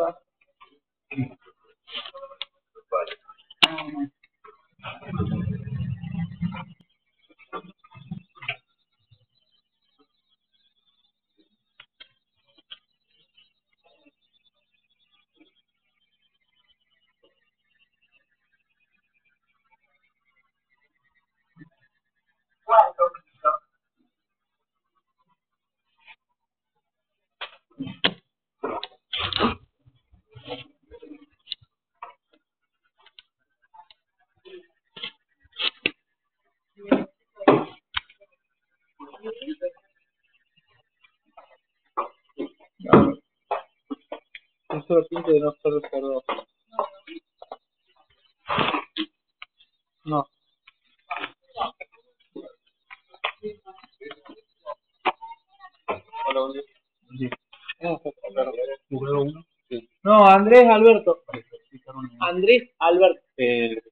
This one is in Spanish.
So No solo pinto de no estar descargado. No. Hola. Sí. No, Andrés Alberto. Andrés Alberto. Eh.